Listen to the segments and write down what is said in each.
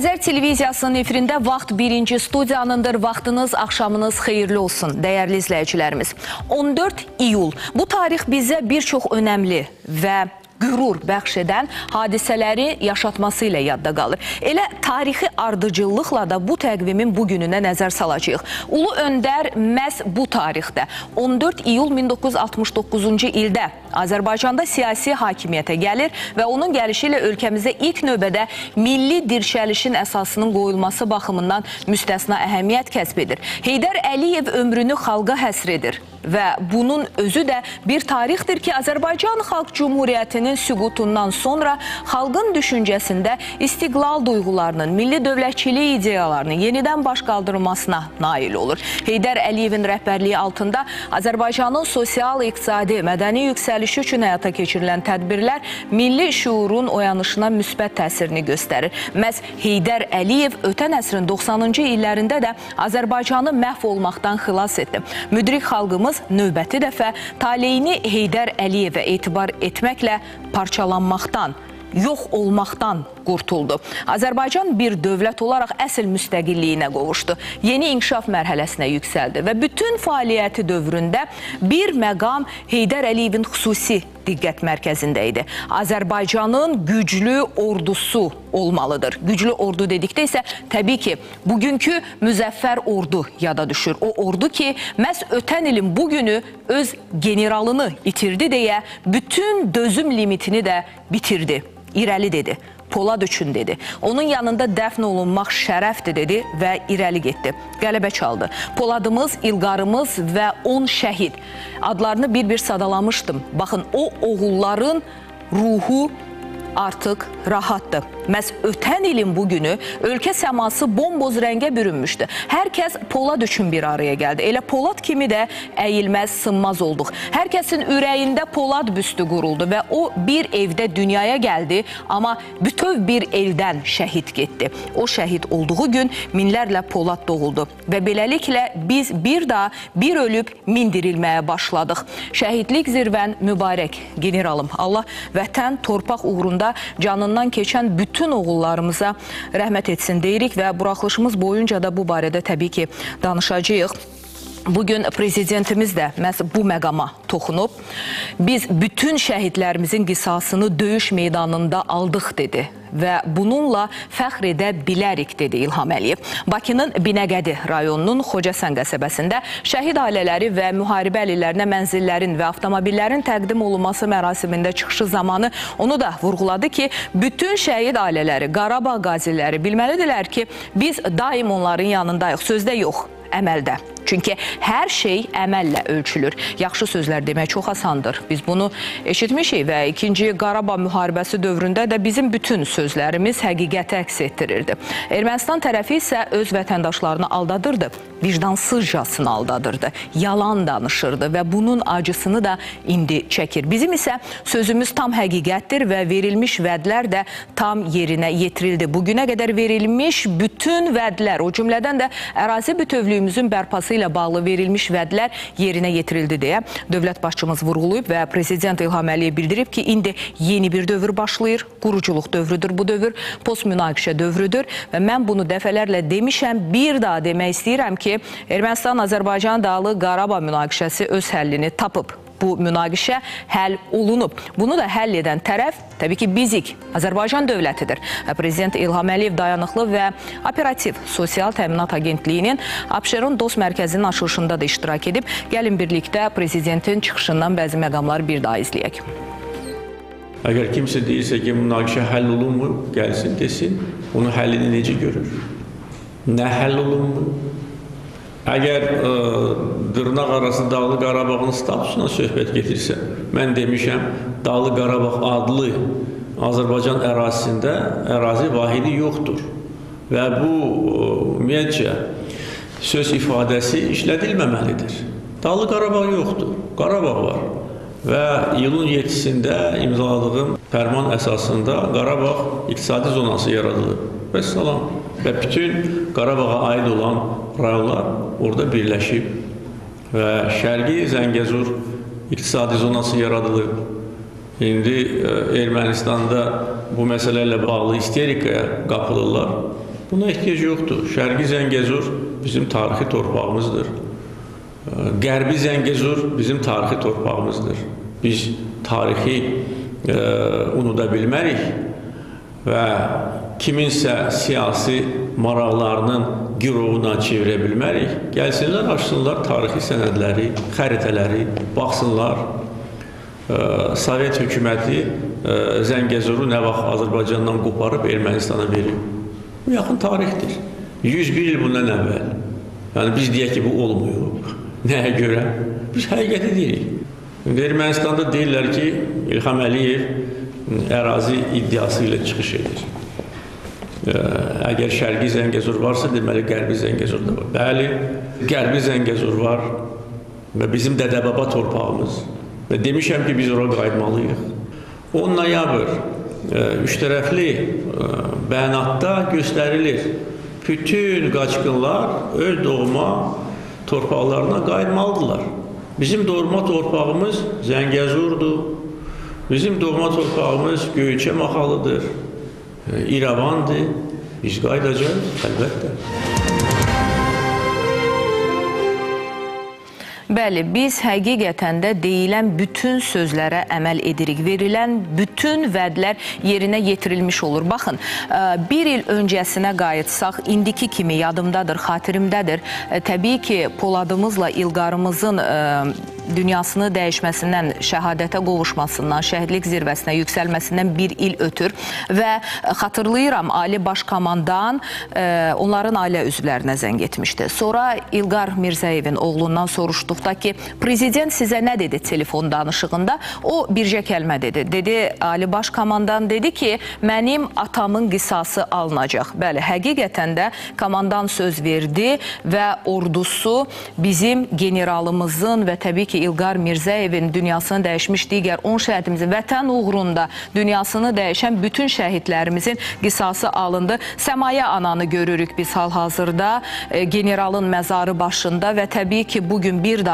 Xəzər televiziyasının efirində vaxt birinci studiyanındır. Vaxtınız, axşamınız xeyirli olsun, dəyərli izləyicilərimiz. 14 iyul. Bu tarix bizə bir çox önəmli və qürur bəxş edən hadisələri yaşatması ilə yadda qalır. Elə tarixi ardıcıllıqla da bu təqvimin bu gününə nəzər salacağıq. Ulu Öndər məhz bu tarixdə 14 iyul 1969-cu ildə Azərbaycanda siyasi hakimiyyətə gəlir və onun gəlişi ilə ölkəmizdə ilk növbədə milli dirşəlişin əsasının qoyulması baxımından müstəsna əhəmiyyət kəsb edir. Heydər Əliyev ömrünü xalqa həsr edir və bunun özü də bir tarixdir ki, Azərbaycan Xalq Cumhuriyyətinin süqutundan sonra xalqın düşüncəsində istiqlal duyğularının, milli dövlətçilik ideyalarının yenidən baş qaldırılmasına nail olur. Heydər Əliyevin rəhbərliyi altında Azərbaycanın sosial, iqtisadi, mədəni yüksəlişi üçün həyata keçirilən tədbirlər milli şuurun oyanışına müsbət təsirini göstərir. Məhz Heydər Əliyev ötən əsrin 90-cı illərində də Azərbaycanı məhv olmaqdan xilas etdi. Müdrik xalqımız növbəti dəfə taleyini Heydər Əliyevə etibar etməklə parçalanmaqdan, yox olmaqdan qurtuldu. Azərbaycan bir dövlət olaraq əsl müstəqilliyinə qovuşdu. Yeni inkişaf mərhələsinə yüksəldi və bütün fəaliyyəti dövründə bir məqam Heydər Əliyevin xüsusi diqqət mərkəzində idi. Azərbaycanın güclü ordusu olmalıdır. Güclü ordu dedikdə isə təbii ki, bugünkü müzəffər ordu yada düşür. O ordu ki, məhz ötən ilin bugünü öz generalını itirdi deyə bütün dözüm limitini də bitirdi. İrəli dedi. Polad üçün dedi. Onun yanında dəfn olunmaq şərəfdir dedi və irəli getdi. Qələbə çaldı. Poladımız, İlqarımız və 10 şəhid adlarını bir-bir sadalamışdım. Baxın, o oğulların ruhu artıq rahatdır. Məhz ötən ilin bu günü ölkə səması bomboz rəngə bürünmüşdü. Hər kəs Polad üçün bir araya gəldi. Elə Polad kimi də əyilməz, sınmaz olduq. Hər kəsin ürəyində Polad büstü quruldu və o bir evdə dünyaya gəldi, amma bütöv bir eldən şəhid getdi. O şəhid olduğu gün minlərlə Polad doğuldu və beləliklə biz bir daha bir ölüb mindirilməyə başladıq. Şəhidlik zirvən mübarək generalım. Allah vətən, torpaq uğrunda canından keçən bütün oğullarımıza rəhmət etsin deyirik və buraxılışımız boyunca da bu barədə təbii ki danışacağıq. Bugün prezidentimiz də məhz bu məqama toxunub. Biz bütün şəhidlərimizin qisasını döyüş meydanında aldıq dedi və bununla fəxr edə bilərik, dedi İlham Əliyev. Bakının Binəqədi rayonunun Xocasən qəsəbəsində şəhid ailələri və müharibə əlillərinə mənzillərin və avtomobillərin təqdim olunması mərasimində çıxışı zamanı onu da vurğuladı ki, bütün şəhid ailələri, Qarabağ qaziləri bilməlidirlər ki, biz daim onların yanındayıq, sözdə yox, əməldə. Çünki hər şey əməllə ölçülür. Yaxşı sözlər demək çox asandır. Biz bunu eşitmişik və 2-ci Qarabağ müharibəsi dövründə də bizim bütün sözlərimiz həqiqəti əks etdirirdi. Ermənistan tərəfi isə öz vətəndaşlarını aldadırdı, vicdansızcasını aldadırdı, yalan danışırdı və bunun acısını da indi çəkir. Bizim isə sözümüz tam həqiqətdir və verilmiş vədlər də tam yerinə yetirildi. Bugünə qədər verilmiş bütün vədlər, o cümlədən də ərazi bütövlüyümüzün bərpası ilə ilə bağlı verilmiş vədlər yerinə yetirildi deyə dövlət başçımız vurğulayıb və prezident İlham Əliyev bildirib ki, indi yeni bir dövr başlayır. Quruculuq dövrüdür bu dövr, post münaqişə dövrüdür və mən bunu dəfələrlə demişəm, bir daha demək istəyirəm ki, Ermənistan-Azərbaycan Dağlıq Qarabağ münaqişəsi öz həllini tapıb bu münaqişə həll olunub. Bunu da həll edən tərəf təbii ki bizik, Azərbaycan dövlətidir. Prezident İlham Əliyev dayanıqlı və operativ sosial təminat agentliyinin Abşeron Dost mərkəzinin açılışında da iştirak edib. Gəlin birlikdə prezidentin çıxışından bəzi məqamları bir daha izləyək. Əgər kimsə deyirsə ki, münaqişə həll olunmur, gəlsin desin, onun həllini necə görür? Nə həll olunmur? Əgər ə, e, dırnaq arası Dağlı Qarabağın statusuna söhbət gedirsə, mən demişəm, Dağlı Qarabağ adlı Azərbaycan ərazisində ərazi vahidi yoxdur. Və bu e, ümumiyyətcə söz ifadəsi işlədilməməlidir. Dağlı Qarabağ yoxdur, Qarabağ var. Və iyulun 7-sində imzaladığım fərman əsasında Qarabağ iqtisadi zonası yaradılıb. Və salam. Və bütün Qarabağa aid olan rayonlar orada birləşib və Şərqi Zəngəzur iqtisadi zonası yaradılıb. İndi e, Ermənistanda bu məsələ ilə bağlı isterikaya qapılırlar. Buna ehtiyac yoxdur. Şərqi Zəngəzur bizim tarixi torpağımızdır. Qərbi Zəngəzur bizim tarixi torpağımızdır. Biz tarixi e, unuda bilmərik və kiminsə siyasi maraqlarının girovuna çevirə bilmərik. Gəlsinlər, açsınlar tarixi sənədləri, xəritələri, baxsınlar. E, Sovet hökuməti e, Zəngəzuru nə vaxt Azərbaycandan qoparıb Ermənistana verib. Bu yaxın tarixdir. 101 il bundan əvvəl. Yəni biz deyək ki, bu olmuyor. Nəyə görə? Biz həqiqəti deyirik. Ermənistanda deyirlər ki, İlham Əliyev ərazi iddiası ilə çıxış edir. Əgər Şərqi Zəngəzur varsa, deməli Qərbi Zəngəzur da var. Bəli, Qərbi Zəngəzur var və bizim dədə-baba torpağımız. Və demişəm ki, biz ora qayıtmalıyıq. 10 noyabr üç tərəfli bəyanatda göstərilir. Bütün qaçqınlar öz doğma torpaqlarına qayıtmalıdırlar. Bizim doğma torpağımız Zəngəzurdur. Bizim doğma torpağımız Göyçə Maxalıdır. İrəvandır. Biz qayıdacağıq, əlbəttə. Bəli, biz həqiqətən də deyilən bütün sözlərə əməl edirik. Verilən bütün vədlər yerinə yetirilmiş olur. Baxın, bir il öncəsinə qayıtsaq, indiki kimi yadımdadır, xatirimdədir. Təbii ki, Poladımızla İlqarımızın dünyasını dəyişməsindən, şəhadətə qovuşmasından, şəhidlik zirvəsinə yüksəlməsindən bir il ötür və xatırlayıram, Ali Baş Komandan onların ailə üzvlərinə zəng etmişdi. Sonra İlqar Mirzəyevin oğlundan soruşduqda ki, prezident sizə nə dedi telefon danışığında? O bircə kəlmə dedi. Dedi, Ali Baş Komandan dedi ki, mənim atamın qisası alınacaq. Bəli, həqiqətən də komandan söz verdi və ordusu bizim generalımızın və təbii ki, İlqar Mirzəyevin dünyasını dəyişmiş digər 10 şəhidimizin vətən uğrunda dünyasını dəyişən bütün şəhidlərimizin qisası alındı. Səmaya ananı görürük biz hal-hazırda generalın məzarı başında və təbii ki, bugün bir daha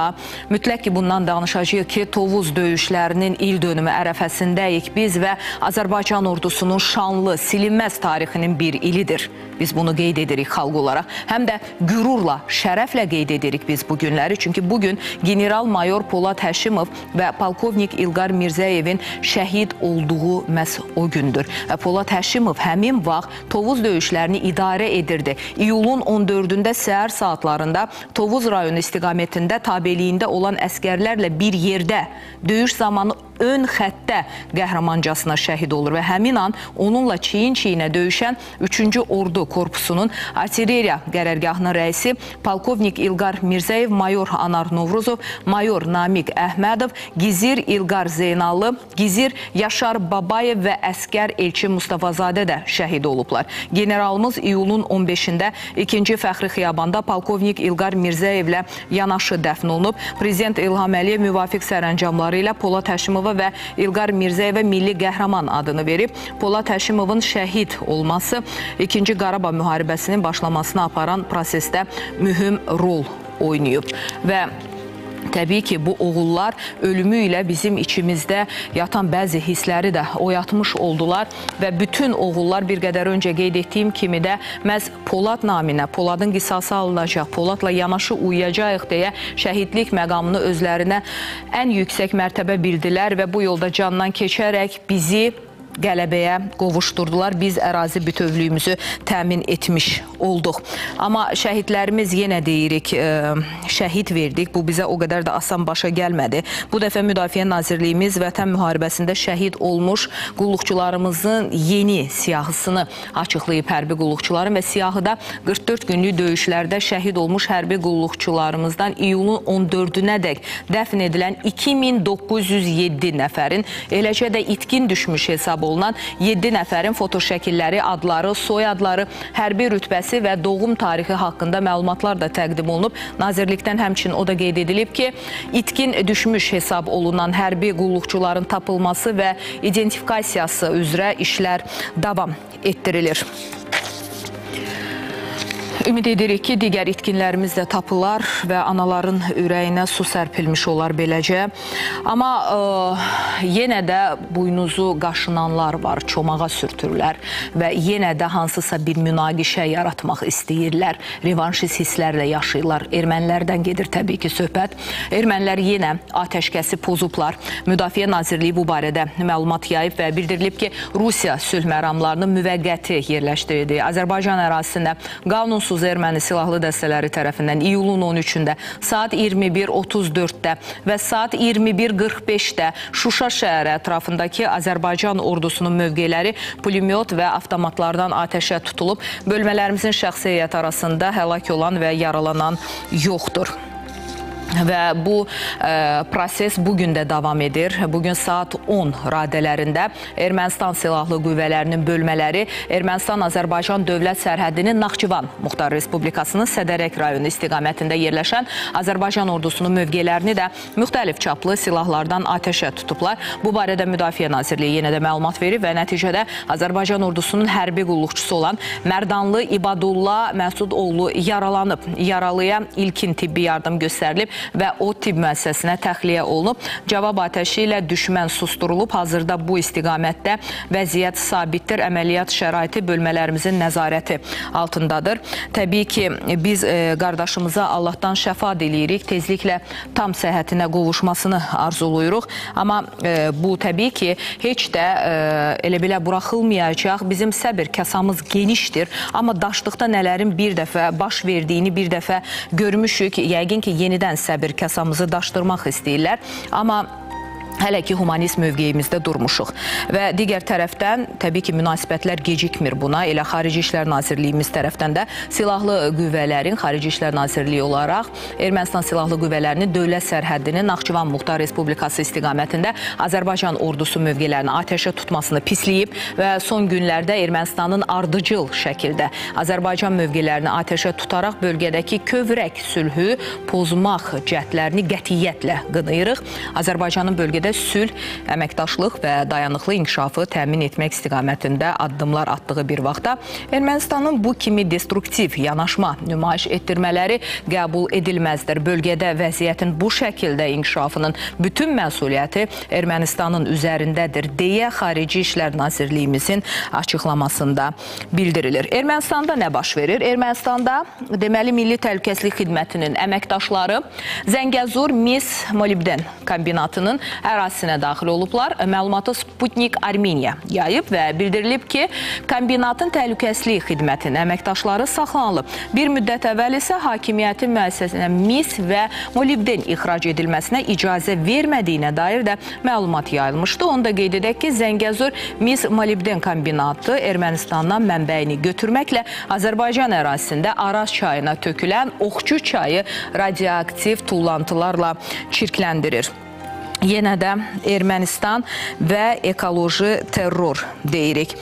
mütləq ki, bundan danışacağıq ki, Tovuz döyüşlərinin il dönümü ərəfəsindəyik biz və Azərbaycan ordusunun şanlı, silinməz tarixinin bir ilidir. Biz bunu qeyd edirik xalq olaraq. Həm də qürurla, şərəflə qeyd edirik biz bu günləri. Çünki bugün general-mayor Polad Həşimov və polkovnik İlqar Mirzəyevin şəhid olduğu məhz o gündür. Polad Həşimov həmin vaxt Tovuz döyüşlərini idarə edirdi. İyulun 14-də səhər saatlarında Tovuz rayonu istiqamətində tabeliyində olan əskərlərlə bir yerdə döyüş zamanı ön xəttdə qəhrəmancasına şəhid olur və həmin an onunla çiyin-çiyinə döyüşən 3-cü Ordu Korpusunun artilleriya qərərgahının rəisi polkovnik İlqar Mirzəyev, mayor Anar Novruzov, mayor Namiq Əhmədov, gizir İlqar Zeynallı, gizir Yaşar Babayev və əskər Elçi Mustafazadə də şəhid olublar. Generalımız iyulun 15-də 2-ci Fəxri Xiyabanda polkovnik İlqar Mirzəyevlə yanaşı dəfn olunub. Prezident İlham Əliyev müvafiq sərəncamları ilə Polad Həşimov Həşimova və İlqar Mirzəyevə milli qəhrəman adını verib. Polad Həşimovun şəhid olması 2-ci Qarabağ müharibəsinin başlamasına aparan prosesdə mühüm rol oynayıb və Təbii ki, bu oğullar ölümü ilə bizim içimizdə yatan bəzi hissləri də oyatmış oldular və bütün oğullar bir qədər öncə qeyd etdiyim kimi də məhz Polad naminə, Poladın qisası alınacaq, Poladla yanaşı uyuyacaq deyə şəhidlik məqamını özlərinə ən yüksək mərtəbə bildilər və bu yolda candan keçərək bizi qələbəyə qovuşdurdular. Biz ərazi bütövlüyümüzü təmin etmiş olduq. Amma şəhidlərimiz yenə deyirik, ə, şəhid verdik. Bu bizə o qədər də asan başa gəlmədi. Bu dəfə Müdafiə Nazirliyimiz vətən müharibəsində şəhid olmuş qulluqçularımızın yeni siyahısını açıqlayıb hərbi qulluqçuların və siyahıda 44 günlük döyüşlərdə şəhid olmuş hərbi qulluqçularımızdan iyulun 14-nə dək dəfn edilən 2907 nəfərin, eləcə də itkin düşmüş hesab olunan 7 nəfərin fotoşəkilləri, adları, soyadları, hərbi rütbəsi və doğum tarixi haqqında məlumatlar da təqdim olunub. Nazirlikdən həmçinin o da qeyd edilib ki, itkin düşmüş hesab olunan hərbi qulluqçuların tapılması və identifikasiyası üzrə işlər davam etdirilir. Ümid edirik ki, digər itkinlərimiz də tapılar və anaların ürəyinə su sərpilmiş olar beləcə. Amma ə, yenə də buynuzu qaşınanlar var, çomağa sürtürlər və yenə də hansısa bir münaqişə yaratmaq istəyirlər. Revanşist hisslərlə yaşayırlar. Ermənilərdən gedir təbii ki, söhbət. Ermənilər yenə atəşkəsi pozublar. Müdafiə Nazirliyi bu barədə məlumat yayıb və bildirilib ki, Rusiya sülh məramlarını müvəqqəti yerləşdirdi. Azərbaycan ərazisində qanunsuz erməni silahlı dəstələri tərəfindən iyulun 13-də saat 21:34-də və saat 21:45-də Şuşa şəhəri ətrafındakı Azərbaycan ordusunun mövqeləri pulemyot və avtomatlardan atəşə tutulub. Bölmələrimizin şəxsi heyət arasında həlak olan və yaralanan yoxdur. Və bu ə, proses bugün də davam edir. Bugün saat 10 radələrində Ermənistan Silahlı Qüvvələrinin bölmələri Ermənistan-Azərbaycan dövlət sərhədinin Naxçıvan Muxtar Respublikasının Sədərək rayonu istiqamətində yerləşən Azərbaycan ordusunun mövqelərini də müxtəlif çaplı silahlardan atəşə tutublar. Bu barədə Müdafiə Nazirliyi yenə də məlumat verib və nəticədə Azərbaycan ordusunun hərbi qulluqçusu olan Mərdanlı İbadullah Məsudoğlu yaralanıb. Yaralıya ilkin tibbi yardım göstərilib və o tibb müəssisəsinə təxliyə olunub. Cavab atəşi ilə düşmən susturulub. Hazırda bu istiqamətdə vəziyyət sabitdir. Əməliyyat şəraiti bölmələrimizin nəzarəti altındadır. Təbii ki, biz e, qardaşımıza Allahdan şəfa diləyirik. Tezliklə tam səhhətinə qovuşmasını arzuluyuruq. Amma e, bu təbii ki, heç də e, elə belə buraxılmayacaq. Bizim səbir kasamız genişdir. Amma daşlıqda nələrin bir dəfə baş verdiyini bir dəfə görmüşük. Yəqin ki, yenidən səbir kasamızı daşdırmaq istəyirlər. Amma Hələ ki, humanist mövqeyimizdə durmuşuq. Və digər tərəfdən, təbii ki, münasibətlər gecikmir buna. Elə Xarici İşlər Nazirliyimiz tərəfdən də Silahlı Qüvvələrin Xarici İşlər Nazirliyi olaraq Ermənistan Silahlı Qüvvələrinin dövlət sərhədini Naxçıvan Muxtar Respublikası istiqamətində Azərbaycan ordusu mövqelərini atəşə tutmasını pisləyib və son günlərdə Ermənistanın ardıcıl şəkildə Azərbaycan mövqelərini atəşə tutaraq bölgədəki kövrək sülhü pozmaq cəhdlərini qətiyyətlə qınayırıq. Azərbaycanın bölgədə bölgədə sülh, əməkdaşlıq və dayanıqlı inkişafı təmin etmək istiqamətində addımlar atdığı bir vaxtda Ermənistanın bu kimi destruktiv yanaşma nümayiş etdirmələri qəbul edilməzdir. Bölgədə vəziyyətin bu şəkildə inkişafının bütün məsuliyyəti Ermənistanın üzərindədir deyə Xarici İşlər Nazirliyimizin açıqlamasında bildirilir. Ermənistanda nə baş verir? Ermənistanda deməli Milli Təhlükəsizlik Xidmətinin əməkdaşları Zəngəzur Mis Molibden kombinatının ərazisinə daxil olublar. Məlumatı Sputnik Armeniya yayıb və bildirilib ki, kombinatın təhlükəsizlik xidmətinin əməkdaşları saxlanılıb. Bir müddət əvvəl isə hakimiyyətin müəssisəsinə mis və molibden ixrac edilməsinə icazə vermədiyinə dair də məlumat yayılmışdı. Onu da qeyd edək ki, Zəngəzur mis molibden kombinatı Ermənistandan mənbəyini götürməklə Azərbaycan ərazisində Araz çayına tökülən Oxçu çayı radioaktiv tullantılarla çirkləndirir yenə də Ermənistan və ekoloji terror deyirik.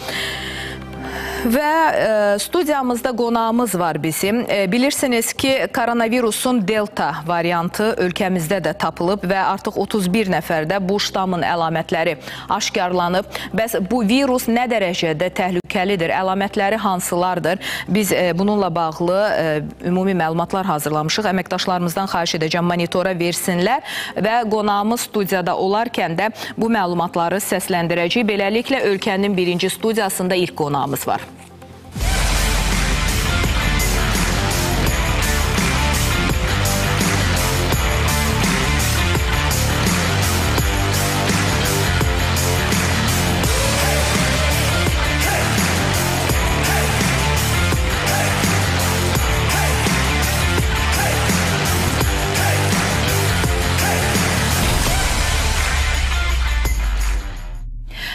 Və e, studiyamızda qonağımız var bizim. E, bilirsiniz ki, koronavirusun delta variantı ölkəmizdə də tapılıb və artıq 31 nəfərdə bu ştamın əlamətləri aşkarlanıb. Bəs bu virus nə dərəcədə təhlükəlidir? Əlamətləri hansılardır? Biz e, bununla bağlı e, ümumi məlumatlar hazırlamışıq. Əməkdaşlarımızdan xahiş edəcəm monitora versinlər və qonağımız studiyada olarkən də bu məlumatları səsləndirəcək. Beləliklə ölkənin birinci studiyasında ilk qonağımız var.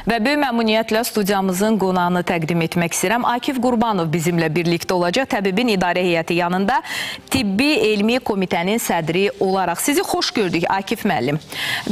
Və böyük məmnuniyyətlə studiyamızın qonağını təqdim etmək istəyirəm. Akif Qurbanov bizimlə birlikdə olacaq. Təbibin idarə heyəti yanında Tibbi Elmi Komitənin sədri olaraq. Sizi xoş gördük Akif müəllim.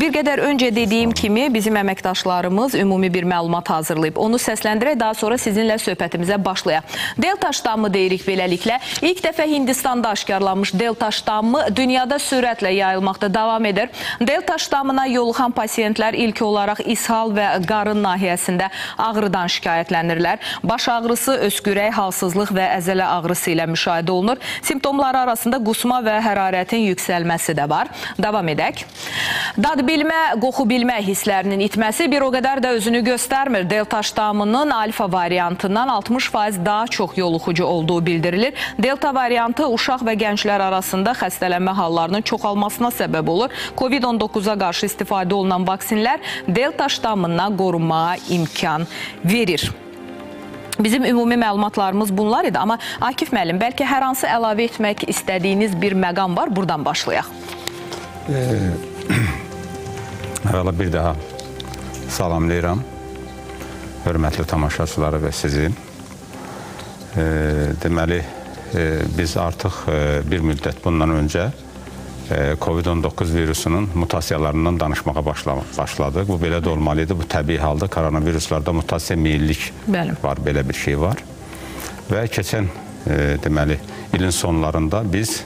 Bir qədər öncə dediyim kimi bizim əməkdaşlarımız ümumi bir məlumat hazırlayıb. Onu səsləndirək, daha sonra sizinlə söhbətimizə başlayaq. Delta ştamı deyirik beləliklə. İlk dəfə Hindistanda aşkarlanmış Delta ştamı dünyada sürətlə yayılmaqda davam edir. Delta ştamına yoluxan pasiyentlər ilk olaraq ishal və qarın nahiyəsində ağrıdan şikayətlənirlər. Baş ağrısı, öskürək, halsızlıq və əzələ ağrısı ilə müşahidə olunur. Simptomları arasında qusma və hərarətin yüksəlməsi də var. Davam edək. Dad bilmə, qoxu bilmə hisslərinin itməsi bir o qədər də özünü göstərmir. Delta ştamının alfa variantından 60% daha çox yoluxucu olduğu bildirilir. Delta variantı uşaq və gənclər arasında xəstələnmə hallarının çoxalmasına səbəb olur. COVID-19-a qarşı istifadə olunan vaksinlər delta ştamından qorunmağa imkan verir. Bizim ümumi məlumatlarımız bunlar idi, amma Akif müəllim, bəlkə hər hansı əlavə etmək istədiyiniz bir məqam var, buradan başlayaq. Əvvəla bir daha salamlayıram hörmətli tamaşaçıları və sizi. Deməli, biz artıq bir müddət bundan öncə COVID-19 virusunun mutasiyalarından danışmağa başla başladıq. Bu belə də olmalı idi. Bu təbii halda koronaviruslarda mutasiya meyillik Bəli. var, belə bir şey var. Və keçən e, deməli ilin sonlarında biz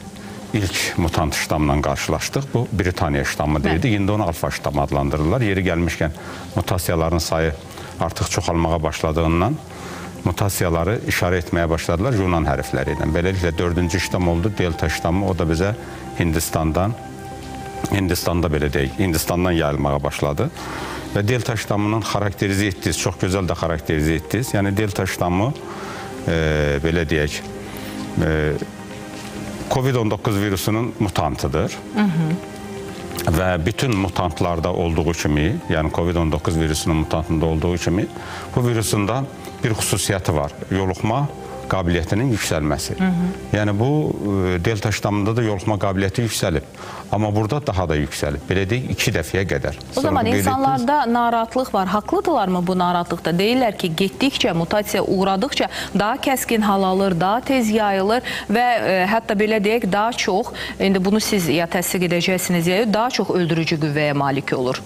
ilk mutant ştamla qarşılaşdıq. Bu Britaniya ştamı deyildi. İndi onu alfa ştam adlandırırlar. Yeri gəlmişkən mutasiyaların sayı artıq çoxalmağa başladığından mutasiyaları işarə etməyə başladılar Yunan hərfləri ilə. Beləliklə dördüncü ştam oldu, delta ştamı. O da bizə Hindistandan Hindistanda belə deyək, Hindistandan yayılmağa başladı. Və delta ştamının xarakterizə etdiniz, çox gözəl də xarakterizə etdiniz. Yəni delta ştamı e, belə deyək, e, COVID-19 virusunun mutantıdır. Hı -hı. Və bütün mutantlarda olduğu kimi, yəni COVID-19 virusunun mutantında olduğu kimi, bu virusun da bir xüsusiyyəti var. Yoluxma qabiliyyətinin yüksəlməsi. Hı -hı. Yəni bu e, delta ştamında da yoluxma qabiliyyəti yüksəlib. Amma burada daha da yüksəlib. Belə deyək, 2 dəfəyə qədər. O zaman Sonra qeyd insanlarda narahatlıq var. Haqlıdırlarmı bu narahatlıqda? Deyirlər ki, getdikcə, mutasiya uğradıkca daha kəskin hal alır, daha tez yayılır və e, hətta belə deyək, daha çox, indi bunu siz ya təsdiq edəcəksiniz ya daha çox öldürücü qüvvəyə malik olur.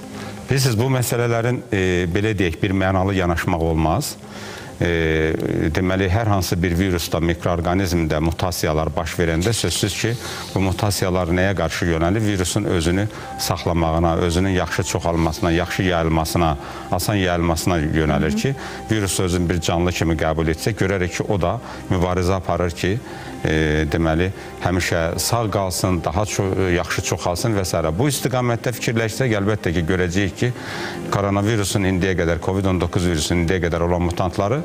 Bilirsiniz, bu məsələlərin e, belə deyək, bir mənalı yanaşmaq olmaz. E, deməli, hər hansı bir virusda, mikroorqanizmdə mutasiyalar baş verəndə sözsüz ki, bu mutasiyalar nəyə qarşı yönəlir? Virusun özünü saxlamağına, özünün yaxşı çoxalmasına, yaxşı yayılmasına, asan yayılmasına yönəlir ki, virus özünü bir canlı kimi qəbul etsə, görərək ki, o da mübarizə aparır ki, e, deməli, həmişə sağ qalsın, daha çox, yaxşı çoxalsın və s. Bu istiqamətdə fikirləşsək, əlbəttə ki, görəcəyik ki, koronavirusun indiyə qədər, COVID-19 virusunun indiyə qədər olan mutantları,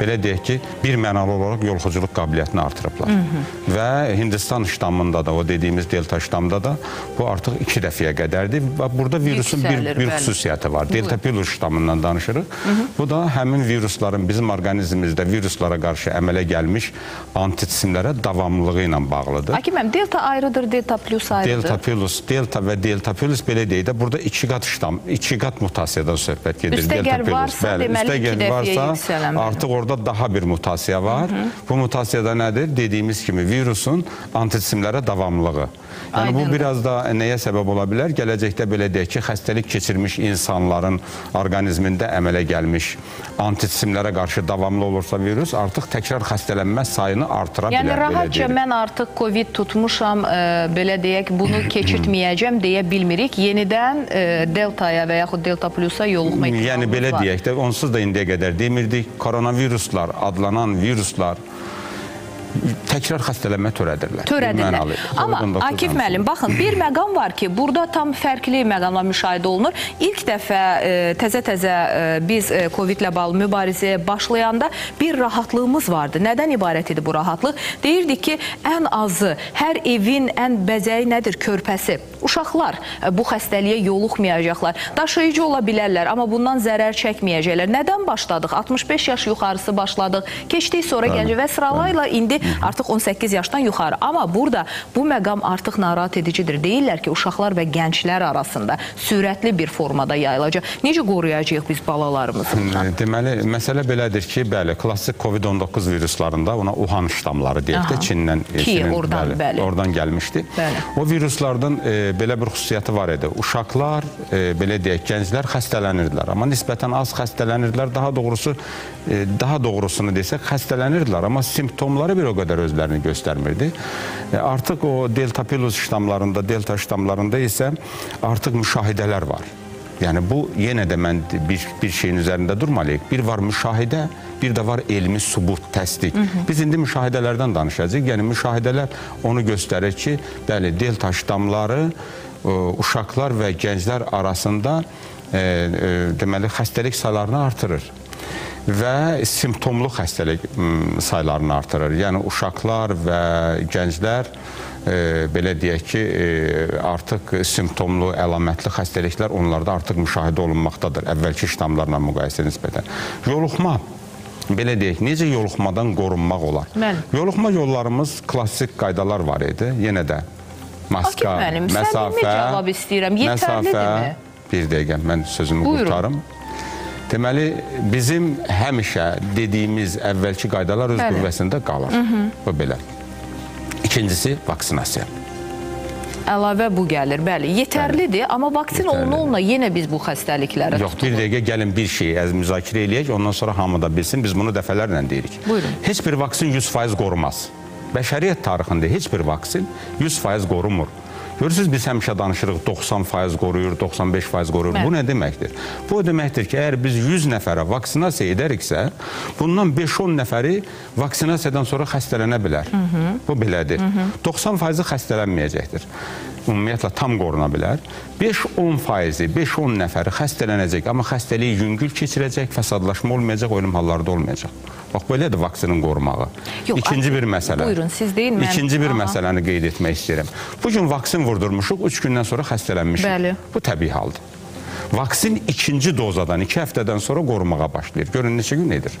belə deyək ki, bir mənalı olaraq yoluxuculuq qabiliyyətini artırıblar. Hı -hı. Və Hindistan ştamında da, o dediyimiz delta ştamda da bu artıq iki dəfəyə qədərdir. Və burada virusun Yüksəlir, bir, bir xüsusiyyəti var. Delta pilus ştamından danışırıq. Hı -hı. Bu da həmin virusların bizim orqanizmimizdə viruslara qarşı əmələ gəlmiş antisimlərə davamlılığı ilə bağlıdır. Hakim müəllim, delta ayrıdır, delta plus ayrıdır. Delta pilus, delta və delta pilus belə deyək də burada iki qat ştam, iki qat mutasiyadan söhbət gedir. Pilus. varsa, Bəli, deməli, iki dəfəyə yüksələn. Artıq orada daha bir mutasiya var. Hı -hı. Bu mutasiyada nədir? Dediyimiz kimi virusun antisimlərə davamlılığı. Yəni Aydındır. bu biraz da nəyə səbəb ola bilər? Gələcəkdə belə deyək ki, xəstəlik keçirmiş insanların orqanizmində əmələ gəlmiş antisimlərə qarşı davamlı olursa virus artıq təkrar xəstələnmə sayını artıra Yəni bilər. belə rahatca mən artıq Covid tutmuşam, e, belə deyək, bunu keçirtməyəcəm deyə bilmirik. Yenidən e, deltaya və yaxud delta plusa yoluxma ehtimalımız Yəni belə var. deyək də, onsuz da indiyə qədər demirdik, koronavirüsler adlanan virüsler təkrar xəstələnmə törədirlər. törədirlər. Amma COVID-19 Akif müəllim, baxın, bir məqam var ki, burada tam fərqli məqamlar müşahidə olunur. İlk dəfə e, təzə-təzə e, biz e, Covid-lə bağlı mübarizəyə başlayanda bir rahatlığımız vardı. Nədən ibarət idi bu rahatlıq? Deyirdik ki, ən azı hər evin ən bəzəyi nədir? Körpəsi. Uşaqlar e, bu xəstəliyə yoluxmayacaqlar. Daşıyıcı ola bilərlər, amma bundan zərər çəkməyəcəklər. Nədən başladıq? 65 yaş yuxarısı başladıq. Keçdik sonra gənc və sıralayla indi artıq 18 yaşdan yuxarı. Amma burada bu məqam artıq narahat edicidir. Deyirlər ki, uşaqlar və gənclər arasında sürətli bir formada yayılacaq. Necə qoruyacağıq biz balalarımızı? Deməli, məsələ belədir ki, bəli, klassik COVID-19 viruslarında ona Wuhan ştamları deyək də. Çindən Ki, Çinin, oradan, bəli. oradan gəlmişdi. Bəli. O viruslardan e, belə bir xüsusiyyəti var idi. Uşaqlar, e, belə deyək, gənclər xəstələnirdilər, amma nisbətən az xəstələnirdilər. Daha doğrusu e, daha doğrusunu desək, xəstələnirdilər, amma simptomları bir o qədər özlərini göstərmirdi. E, artıq o delta pilus ştamlarında, delta ştamlarında isə artıq müşahidələr var. Yəni bu yenə də mən bir bir şeyin üzərində durmalıyıq. Bir var müşahidə, bir də var elmi sübut, təsdiq. Hı -hı. Biz indi müşahidələrdən danışacağıq. Yəni müşahidələr onu göstərir ki, bəli, delta ştamları ə, uşaqlar və gənclər arasında e, e, deməli xəstəlik saylarını artırır və simptomlu xəstəlik saylarını artırır. Yəni uşaqlar və gənclər e, belə deyək ki, e, artıq simptomlu, əlamətli xəstəliklər onlarda artıq müşahidə olunmaqdadır əvvəlki ştamlarla müqayisə nisbətən. Yoluxma belə deyək, necə yoluxmadan qorunmaq olar? Bəli. Yoluxma yollarımız klassik qaydalar var idi. Yenə də maska, müəllim, məsafə, cavab istəyirəm. Yetərlidirmi? Bir dəqiqə mən sözümü Buyurun. qurtarım. Deməli, bizim həmişə dediyimiz əvvəlki qaydalar öz Bəli. qüvvəsində qalır. Bu belə. İkincisi vaksinasiya. Əlavə bu gəlir. Bəli, yetərlidir, amma vaksin oluna-oluna yenə biz bu xəstəliklərə Yox, bir dəqiqə gəlin bir şeyi əz müzakirə eləyək, ondan sonra hamı da bilsin. Biz bunu dəfələrlə deyirik. Buyurun. Heç bir vaksin 100% qorumaz. Bəşəriyyət tarixində heç bir vaksin 100% qorumur. Görürsüz biz həmişə danışırıq 90% qoruyur, 95% qoruyur. Bəli. Bu nə deməkdir? Bu deməkdir ki, əgər biz 100 nəfərə vaksinasiya edəriksə, bundan 5-10 nəfəri vaksinasiyadan sonra xəstələnə bilər. Hı -hı. Bu belədir. 90%-i xəstələnməyəcəkdir. Ümumiyyətlə tam qoruna bilər. 5-10 faizi, 5-10 nəfəri xəstələnəcək, amma xəstəliyi yüngül keçirəcək, fəsadlaşma olmayacaq, ölüm halları da olmayacaq. Bax belədir vaksinin qorumağı. Yox, İkinci bir məsələ. buyurun, siz deyin, mən- İkinci bir Aha. məsələni qeyd etmək istəyirəm. Bu gün vaksin vurdurmuşuq, 3 gündən sonra xəstələnmişik. Bəli. Bu təbii haldır. Vaksin ikinci dozadan 2 həftədən sonra qorumağa başlayır. Görün neçə gün edir?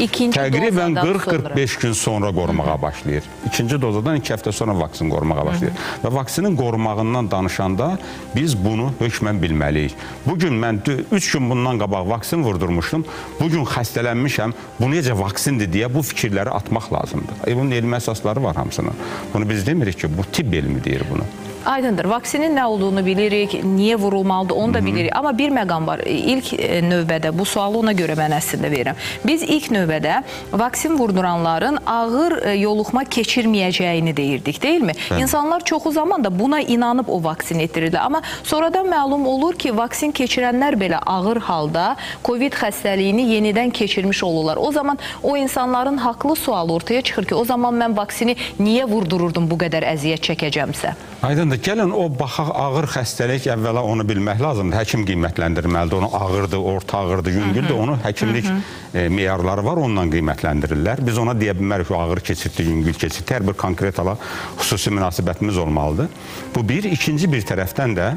İkinci Təqribən dozadan 40-45 gün sonra qorumağa başlayır. İkinci dozadan 2 həftə sonra vaksin qorumağa başlayır. Və vaksinin qorumağından danışanda biz bunu hökmən bilməliyik. Bu gün mən 3 gün bundan qabaq vaksin vurdurmuşdum. Bu gün xəstələnmişəm. Bu necə vaksindir deyə bu fikirləri atmaq lazımdır. E, bunun elmi əsasları var hamısının. Bunu biz demirik ki, bu tibb elmi deyir bunu. Aydındır. Vaksinin nə olduğunu bilirik, niyə vurulmalıdır, onu da bilirik. Amma bir məqam var. İlk e, növbədə bu sualı ona görə mən əslində verirəm. Biz ilk növbədə vaksin vurduranların ağır e, yoluxma keçirməyəcəyini deyirdik, deyilmi? İnsanlar çoxu zaman da buna inanıb o vaksin etdirirlər. Amma sonradan məlum olur ki, vaksin keçirənlər belə ağır halda COVID xəstəliyini yenidən keçirmiş olurlar. O zaman o insanların haqlı sualı ortaya çıxır ki, o zaman mən vaksini niyə vurdururdum bu qədər əziyyət çəkəcəmsə? Aydındır. Gəlin o baxaq ağır xəstəlik əvvəla onu bilmək lazımdır. Həkim qiymətləndirməlidir. Onu ağırdır, orta ağırdır, yüngüldür. Onu həkimlik e, meyarları var, onunla qiymətləndirirlər. Biz ona deyə bilmərik ki, ağır keçiddir, yüngül keçiddir. Hər bir konkret hala xüsusi münasibətimiz olmalıdır. Bu bir. ikinci bir tərəfdən də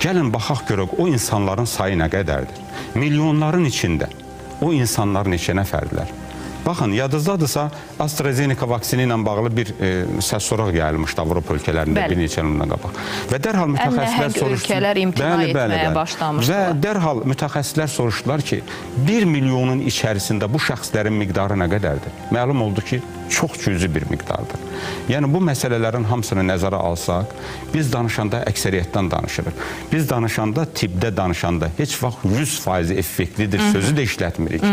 gəlin baxaq görək o insanların sayı nə qədərdir? Milyonların içində o insanlar neçə nəfərdilər? Baxın, yadınızdadırsa AstraZeneca vaksini ilə bağlı bir e, səs soraq yayılmışdı Avropa ölkələrində Bəli. bir neçə il bundan qabaq. Və dərhal mütəxəssislər nəhəng soruşdu. ölkələr imtina etməyə başlamışdılar. Və dərhal mütəxəssislər soruşdular ki, 1 milyonun içərisində bu şəxslərin miqdarı nə qədərdir? Məlum oldu ki, çox cüzi bir miqdardır. Yəni bu məsələlərin hamısını nəzərə alsaq, biz danışanda əksəriyyətdən danışırıq. Biz danışanda tibbdə danışanda heç vaxt 100% effektlidir sözü də işlətmirik.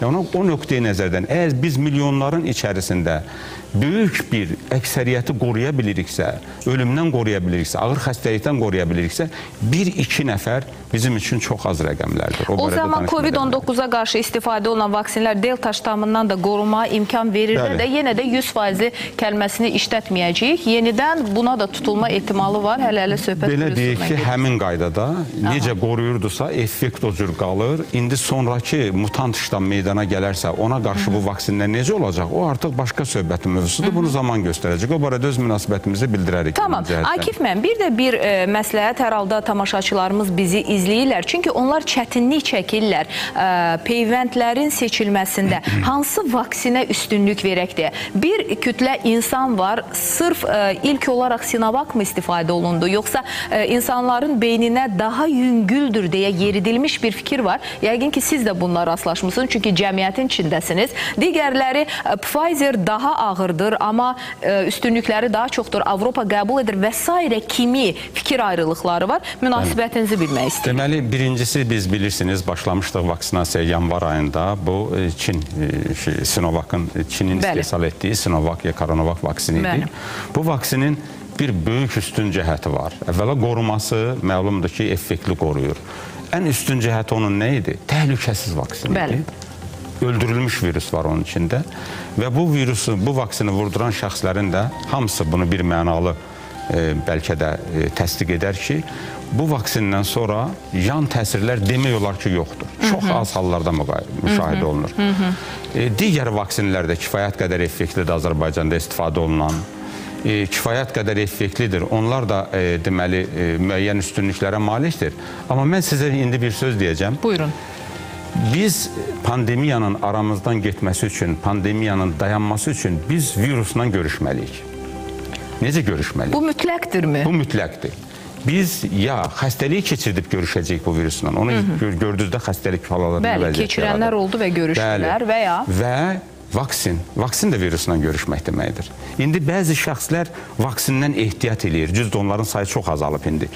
Yəni o, o nöqteyi nəzərdən əgər biz milyonların içərisində böyük bir əksəriyyəti qoruya biliriksə, ölümdən qoruya biliriksə, ağır xəstəlikdən qoruya biliriksə, 1-2 nəfər bizim üçün çox az rəqəmlərdir. O barədə zaman danışmağa COVID-19-a qarşı istifadə olunan vaksinlər delta ştamından da qorunmağa imkan verir Bəli. də yenə də 100% kəlməsini işlətməyəcəyik. Yenidən buna da tutulma ehtimalı var. Hələ-hələ söhbət Belə deyək ki, gedir. həmin qaydada necə qoruyurdusa, effekt o cür qalır. İndi sonrakı mutant ştam meydana gələrsə, ona qarşı bu vaksinlər necə olacaq? O artıq başqa söhbətin mövzusudur. Bunu zaman göstərəcək. O barədə öz münasibətimizi bildirərik. Tamam. Akif mən bir də bir e, məsləhət hər halda tamaşaçılarımız bizi izləyirlər. Çünki onlar çətinlik çəkirlər. E, peyvəndlərin seçilməsində hansı vaksinə üstünlük verək deyə. Bir kütlə insan var. Sırf e, ilk olaraq Sinovac mı istifadə olundu, yoxsa e, insanların beyninə daha yüngüldür deyə yeridilmiş bir fikir var. Yəqin ki siz də bununla rastlaşmısınız. Çünki cəmiyyətin içindəsiniz. Digərləri e, Pfizer daha ağırdır, amma e, üstünlükləri daha çoxdur. Avropa qəbul edir və s. kimi fikir ayrılıqları var. Münasibətinizi bilmək istəyirəm. Deməli, birincisi biz bilirsiniz, başlamışdıq vaksinasiya yanvar ayında. Bu e, Çin, e, Sinovac'ın, e, Çinin Bəli. İstehsal etdiyi Sinovac ya Coronavac vaksini idi. Bu vaksinin bir böyük üstün cəhəti var. Əvvəla qoruması məlumdur ki, effektli qoruyur. ən üstün cəhəti onun nə idi? Təhlükəsiz vaksin idi. Öldürülmüş virus var onun içində və bu virusu, bu vaksini vurduran şəxslərin də hamısı bunu bir mənalı bəlkə də təsdiq edər ki, bu vaksindən sonra yan təsirlər demək olar ki, yoxdur. Çox az hallarda müşahidə olunur. Digər vaksinlər də kifayət qədər effektlidir Azərbaycanda istifadə olunan. E, kifayət qədər effektlidir. Onlar da e, deməli e, müəyyən üstünlüklərə malikdir. Amma mən sizə indi bir söz deyəcəm. Buyurun. Biz pandemiyanın aramızdan getməsi üçün, pandemiyanın dayanması üçün biz virusla görüşməliyik. Necə görüşməliyik? Bu mütləqdirmi? Bu mütləqdir. Biz ya xəstəliyi keçirdib görüşəcəyik bu virusla. Onu gör, gördünüzdə xəstəlik halalarında Bəli, keçirənlər oldu və görüşdülər və ya və vaksin, vaksin də virusla görüşmək deməkdir. İndi bəzi şəxslər vaksindən ehtiyat eləyir. Düzdür, onların sayı çox azalıb indi.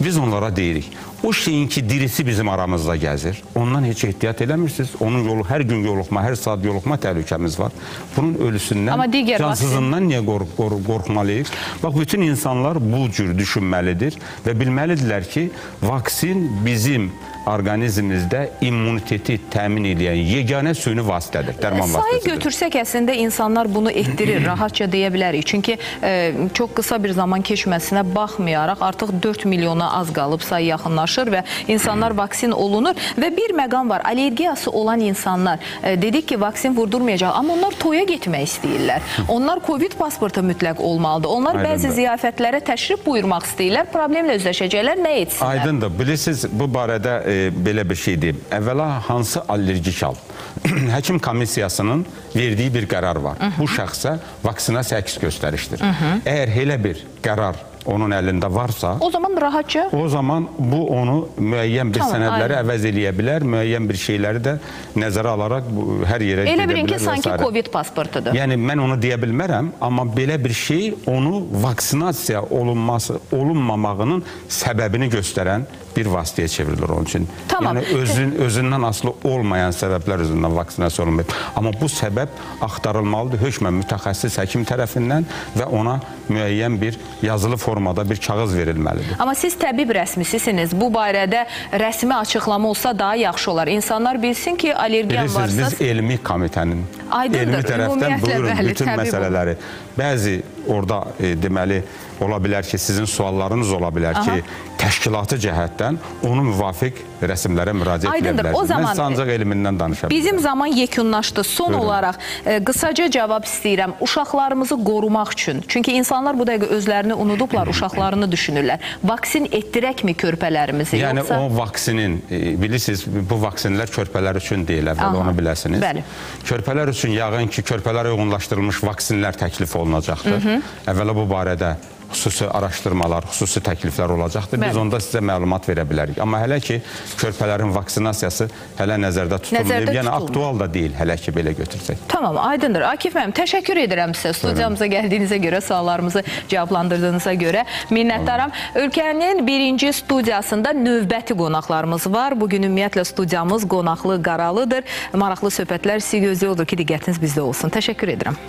Biz onlara deyirik, o şeyin ki dirisi bizim aramızda gəzir, ondan heç ehtiyat eləmirsiniz. Onun yolu, hər gün yoluxma, hər saat yoluxma təhlükəmiz var. Bunun ölüsündən, cansızından niyə qorx qorx qorxmalıyıq? Bax, bütün insanlar bu cür düşünməlidir və bilməlidirlər ki, vaksin bizim orqanizmimizdə immuniteti təmin edən yeganə süni vasitədir, dərman Sayı vasitəsidir. götürsək əslində insanlar bunu etdirir, rahatca deyə bilərik. Çünki e, çox qısa bir zaman keçməsinə baxmayaraq artıq 4 milyona az qalıb sayı yaxınlaşır və insanlar vaksin olunur və bir məqam var. Allergiyası olan insanlar e, dedik ki, vaksin vurdurmayacaq, amma onlar toya getmək istəyirlər. Onlar Covid pasportu mütləq olmalıdır. Onlar bəzi Aydındır. ziyafətlərə təşrif buyurmaq istəyirlər, problemlə üzləşəcəklər, nə etsinlər? Aydındır. Bilirsiniz, bu barədə e, belə bir şey deyim. Əvvəla hansı allergik hal? Həkim komissiyasının verdiyi bir qərar var. Bu şəxsə vaksinasiya əks göstərişdir. Əgər elə bir qərar onun əlində varsa, O zaman rahatca o zaman bu onu müəyyən bir Tamam, sənədləri aydın. əvəz eləyə bilər, müəyyən bir şeyləri də nəzərə alaraq bu, hər yerə elə bilin ki, sanki. Covid pasportudur. Yəni mən onu deyə bilmərəm, amma belə bir şey onu vaksinasiya olunması, olunmamağının səbəbini göstərən bir vasitəyə çevrilir onun üçün. Tamam. Yəni özün özündən asılı olmayan səbəblər üzündən vaksinasiya olunmur. Amma bu səbəb axtarılmalıdır hökmən mütəxəssis həkim tərəfindən və ona müəyyən bir yazılı formada bir kağız verilməlidir. Amma siz təbib rəsmisisiniz. Bu barədə rəsmi açıqlama olsa daha yaxşı olar. İnsanlar bilsin ki, allergiyan Bilirsiniz, varsa... biz elmi komitənin Aydındır, elmi tərəfdən buyurun bəli, bütün məsələləri. Bəzi orada e, deməli ola bilər ki, sizin suallarınız ola bilər Aha. ki, təşkilatı cəhətdən onu müvafiq rəsmlərə müraciət edə Aydındır, o bilərsiniz. zaman- Mən sizə ancaq elmindən danışa bilərəm. Bizim zaman yekunlaşdı. Son Buyurun. olaraq e, qısaca cavab istəyirəm. Uşaqlarımızı qorumaq üçün. Çünki insanlar bu dəqiqə özlərini unudublar, uşaqlarını düşünürlər. Vaksin etdirəkmi körpələrimizi Yəni yoxsa? o vaksinin e, bilirsiniz bu vaksinlər körpələr üçün deyil, əvvəl Aha, onu biləsiniz. bəli. Körpələr üçün yəqin ki, körpələrə uyğunlaşdırılmış vaksinlər təklif olunacaqdır. Əvvəla bu barədə xüsusi araşdırmalar, xüsusi təkliflər olacaqdır. Biz onda sizə məlumat verə bilərik. Amma hələ ki körpələrin vaksinasiyası hələ nəzərdə tutulmayıb. Nəzərdə yəni tutulmur. aktual da deyil hələ ki belə götürsək. Tamam, aydındır. Akif müəllim, təşəkkür edirəm sizə studiyamıza gəldiyinizə görə, suallarımızı cavablandırdığınıza görə. Minnətdaram. Ölkənin birinci studiyasında növbəti qonaqlarımız var. Bugün ümumiyyətlə studiyamız qonaqlı qaralıdır. Maraqlı söhbətlər sizi gözləyirdir ki, diqqətiniz bizdə olsun. Təşəkkür edirəm.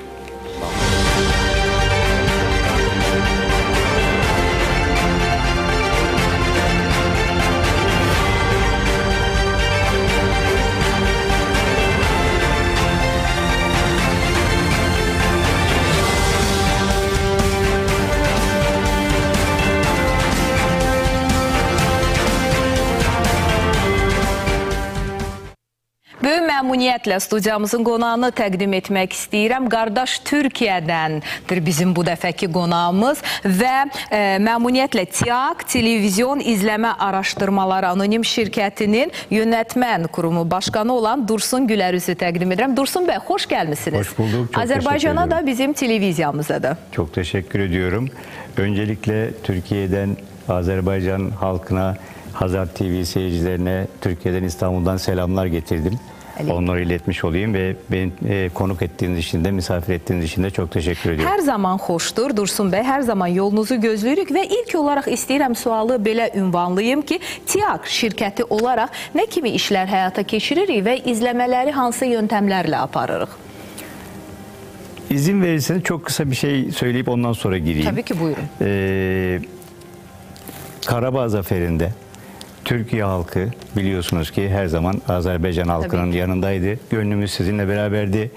Böyük məmnuniyyətlə studiyamızın qonağını təqdim etmək istəyirəm. Qardaş Türkiyədəndir bizim bu dəfəki qonağımız və e, məmnuniyyətlə TİAK Televizyon İzləmə Araşdırmaları Anonim Şirkətinin yönətmən kurumu başqanı olan Dursun Gülərüzü təqdim edirəm. Dursun bəy, xoş gəlmisiniz. Hoş bulduk, Azərbaycana da bizim televiziyamıza da. Çok teşekkür ediyorum. Öncelikle Türkiye'den Azerbaycan halkına, Hazar TV seyircilerine Türkiye'den İstanbul'dan selamlar getirdim. Aleyküm. Onları iletmiş olayım ve beni e, konuk ettiğiniz için de, misafir ettiğiniz için de çok teşekkür ediyorum. Hər zaman xoşdur Dursun bəy, hər zaman yolunuzu gözləyirik və ilk olaraq istəyirəm sualı belə ünvanlayım ki, TİAK şirkəti olaraq nə kimi işlər həyata keçiririk və izləmələri hansı yöntəmlərlə aparırıq? İzin verirseniz çok kısa bir şey söyleyip ondan sonra gireyim. Təbii ki, buyurun. Ee, Karabağ Zaferi'nde Türkiye halkı biliyorsunuz ki her zaman Azerbaycan halkının Tabii yanındaydı. Gönlümüz sizinle beraberdi.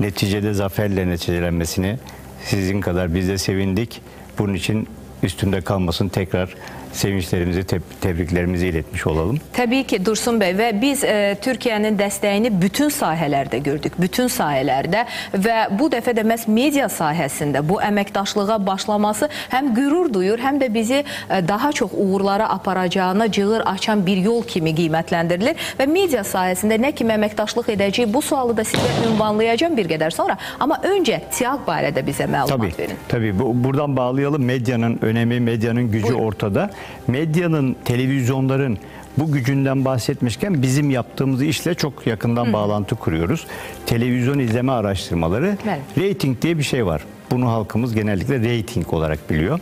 Neticede zaferle neticelenmesini sizin kadar biz de sevindik. Bunun için üstünde kalmasın tekrar sevinçlerimizi, te- tebriklerimizi iletmiş olalım. Təbii ki, Dursun bəy və biz e, Türkiyənin dəstəyini bütün sahələrdə gördük, bütün sahələrdə və bu dəfə də məhz media sahəsində bu əməkdaşlığa başlaması həm qürur duyur, həm də bizi e, daha çox uğurlara aparacağına cığır açan bir yol kimi qiymətləndirilir və media sahəsində nə kimi əməkdaşlıq edəcəyik bu sualı da sizə ünvanlayacağım bir qədər sonra. Amma öncə TİAQ barədə bizə məlumat Tabii, verin. tabii. Bu, buradan bağlayalım. Medyanın önemi, medyanın gücü Buyurun. ortada. Medyanın, televizyonların bu gücünden bahsetmişken bizim yaptığımız işle çok yakından bağlantı kuruyoruz. Televizyon izleme araştırmaları, Evet. rating diye bir şey var. Bunu halkımız genellikle rating olarak biliyor.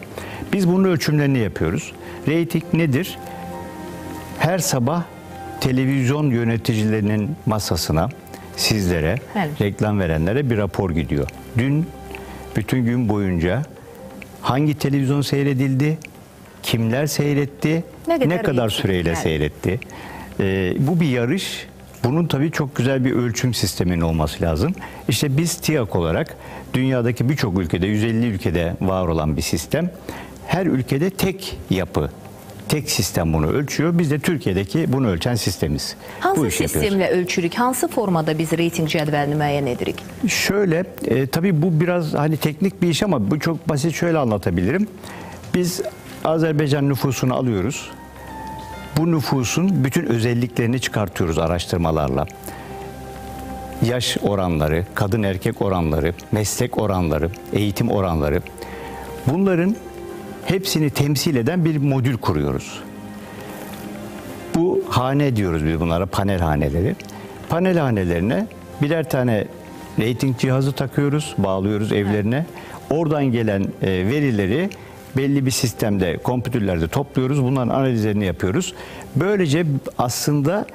Biz bunun ölçümlerini yapıyoruz. Rating nedir? Her sabah televizyon yöneticilerinin masasına sizlere, Evet. reklam verenlere bir rapor gidiyor. Dün bütün gün boyunca hangi televizyon seyredildi, kimler seyretti, Ne ne kadar kadar, reyting, süreyle evet. seyretti. Ee, bu bir yarış. Bunun tabii çok güzel bir ölçüm sisteminin olması lazım. İşte biz TİAK olarak dünyadaki birçok ülkede, 150 ülkede var olan bir sistem. Her ülkede tek yapı, tek sistem bunu ölçüyor. Biz de Türkiye'deki bunu ölçen sistemiz. Hansı Bu işi yapıyoruz. ölçürük? Hansı formada biz reyting cədvəlini müəyyən edirik? Şöyle, e, tabii bu biraz hani teknik bir iş ama bu çok basit şöyle anlatabilirim. Biz Azerbaycan nüfusunu alıyoruz. Bu nüfusun bütün özelliklerini çıkartıyoruz araştırmalarla. Yaş oranları, kadın erkek oranları, meslek oranları, eğitim oranları. Bunların hepsini temsil eden bir modül kuruyoruz. Bu hane diyoruz biz bunlara panel haneleri. Panel hanelerine birer tane rating cihazı takıyoruz, bağlıyoruz evlerine. Oradan gelen e, verileri belli bir sistemde, kompütürlerde topluyoruz. Bunların analizlerini yapıyoruz. Böylece aslında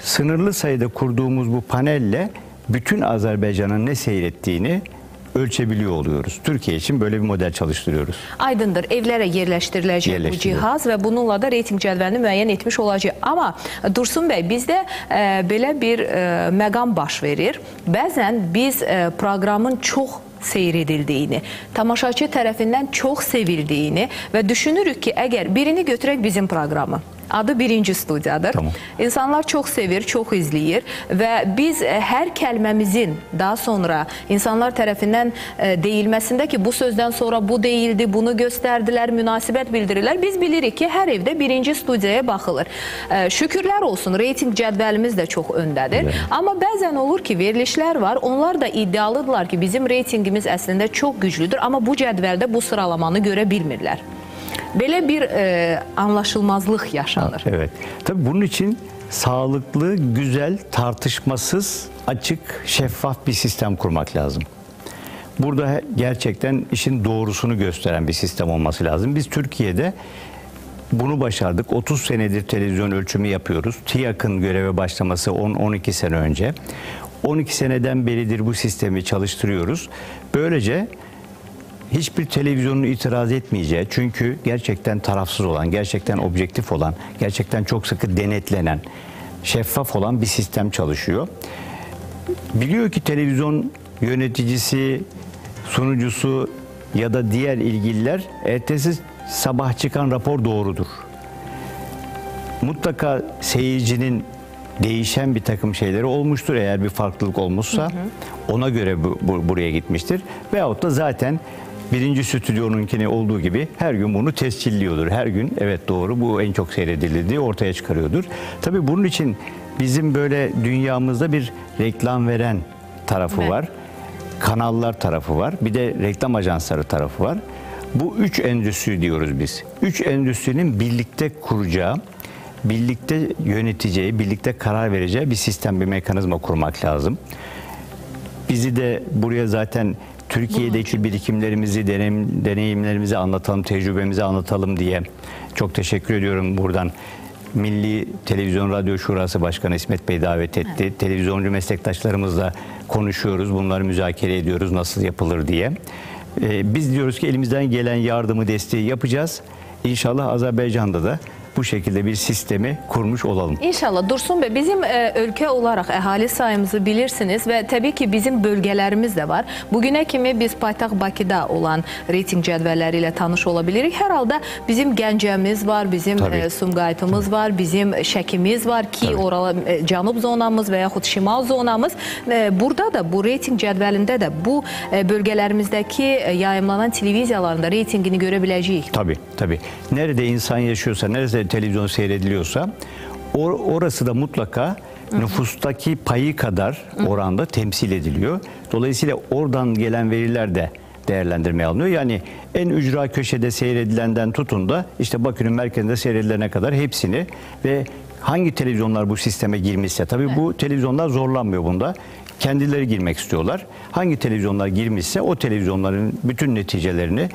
sınırlı sayıda kurduğumuz bu panelle bütün Azerbaycan'ın ne seyrettiğini ölçebiliyor oluyoruz. Türkiye için böyle bir model çalıştırıyoruz. Aydındır, evlərə yerləşdiriləcək bu cihaz və bununla da reyting cədvəlini müəyyən etmiş olacaq. Amma Dursun bəy, bizdə e, belə bir e, məqam baş verir. Bəzən biz e, proqramın çox seyr edildiyini, tamaşaçı tərəfindən çox sevildiyini və düşünürük ki, əgər birini götürək bizim proqramı. Adı birinci studiyadır. Tamam. İnsanlar çox sevir, çox izləyir və biz e, hər kəlməmizin daha sonra insanlar tərəfindən e, deyilməsində ki, bu sözdən sonra bu deyildi, bunu göstərdilər, münasibət bildirirlər. Biz bilirik ki, hər evdə birinci studiyaya baxılır. E, Şükürlər olsun, reyting cədvəlimiz də çox öndədir. Amma bəzən olur ki, verilişlər var. Onlar da iddialıdırlar ki, bizim reytingimiz əslində çox güclüdür, amma bu cədvəldə bu sıralamanı görə bilmirlər. Belə bir e, anlaşılmazlıq yaşanır. Evet. Tabii bunun için sağlıklı, güzel, tartışmasız, açık, şeffaf bir sistem kurmak lazım. Burada gerçekten işin doğrusunu gösteren bir sistem olması lazım. Biz Türkiye'de bunu başardık. 30 senedir televizyon ölçümü yapıyoruz. TİAK'ın göreve başlaması 10-12 sene önce. 12 seneden beridir bu sistemi çalıştırıyoruz. Böylece hiçbir televizyonun itiraz etmeyeceği çünkü gerçekten tarafsız olan, gerçekten objektif olan, gerçekten çok sıkı denetlenen, şeffaf olan bir sistem çalışıyor. Biliyor ki televizyon yöneticisi, sunucusu ya da diğer ilgililer ertesi sabah çıkan rapor doğrudur. Mutlaka seyircinin değişen bir takım şeyleri olmuştur eğer bir farklılık olmuşsa ona göre bu, bu- buraya gitmiştir. Veyahut da zaten birinci stüdyonunkini olduğu gibi her gün bunu tescilliyordur. Her gün evet doğru bu en çok seyredildi diye ortaya çıkarıyordur. Tabii bunun için bizim böyle dünyamızda bir reklam veren tarafı Evet. var. Kanallar tarafı var. Bir de reklam ajansları tarafı var. Bu üç endüstri diyoruz biz. Üç endüstrinin birlikte kuracağı, birlikte yöneteceği, birlikte karar vereceği bir sistem, bir mekanizma kurmak lazım. Bizi de buraya zaten Türkiye'deki birikimlerimizi, deneyim- deneyimlerimizi anlatalım, tecrübemizi anlatalım diye çok teşekkür ediyorum buradan. Milli Televizyon Radyo Şurası Başkanı İsmet Bey davet etti. Televizyoncu meslektaşlarımızla konuşuyoruz, bunları müzakere ediyoruz nasıl yapılır diye. Ee, biz diyoruz ki elimizden gelen yardımı, desteği yapacağız. İnşallah Azerbaycan'da da bu şekilde bir sistemi kurmuş olalım. İnşallah Dursun Bey bizim e, ülke olarak ehali sayımızı bilirsiniz ve tabii ki bizim bölgelerimiz de var. Bugüne kimi biz paytaxt Bakıda olan reyting cədvəlləri ilə tanış ola bilirik. Hər halda bizim Gəncəmiz var, bizim Tabii. e, Sumqayıtımız var, bizim Şəkimiz var ki, Tabii. oralı e, cənub zonamız və yaxud şimal zonamız. E, burada da bu reyting cədvəlində də bu e, bölgələrimizdəki e, yayımlanan televiziyalarında reytingini görə biləcəyik. Tabii tabii. Nerede insan yaşıyorsa, nerede televizyon seyrediliyorsa or- orası da mutlaka nüfustaki payı kadar oranda temsil ediliyor. Dolayısıyla oradan gelen veriler de değerlendirmeye alınıyor. Yani en ücra köşede seyredilenden tutun da işte Bakü'nün merkezinde seyredilene kadar hepsini ve hangi televizyonlar bu sisteme girmişse tabii bu televizyonlar zorlanmıyor bunda. Kendileri girmek istiyorlar. Hangi televizyonlar girmişse o televizyonların bütün neticelerini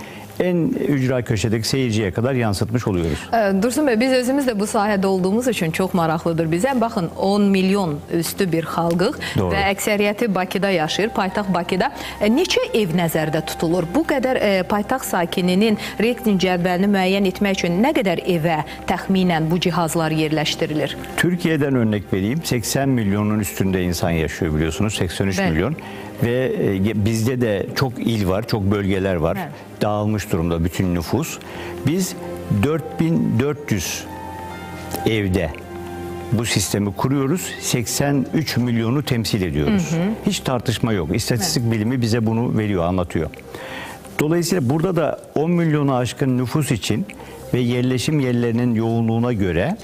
en ücra köşedeki seyirciye kadar yansıtmış oluyoruz. Dursun bəy, biz özümüz də bu sahədə olduğumuz üçün çox maraqlıdır bizə. Baxın, 10 milyon üstü bir xalqıq Doğru. və əksəriyyəti Bakıda yaşayır, paytaxt Bakıda. Ə, Neçə ev nəzərdə tutulur? Bu qədər ə, paytaxt sakininin reyting cədvəlini müəyyən etmək üçün nə qədər evə təxminən bu cihazlar yerləşdirilir? Türkiye'den örnek vereyim. 80 milyonun üstünde insan yaşıyor biliyorsunuz. 83 Evet. milyon. Ve e, bizde de çok il var, çok bölgeler var. Evet. Dağılmış durumda bütün nüfus. Biz 4400 evde bu sistemi kuruyoruz. 83 milyonu temsil ediyoruz. Hiç tartışma yok. İstatistik bilimi bize bunu veriyor, anlatıyor. Dolayısıyla burada da 10 milyonu aşkın nüfus için ve yerleşim yerlerinin yoğunluğuna göre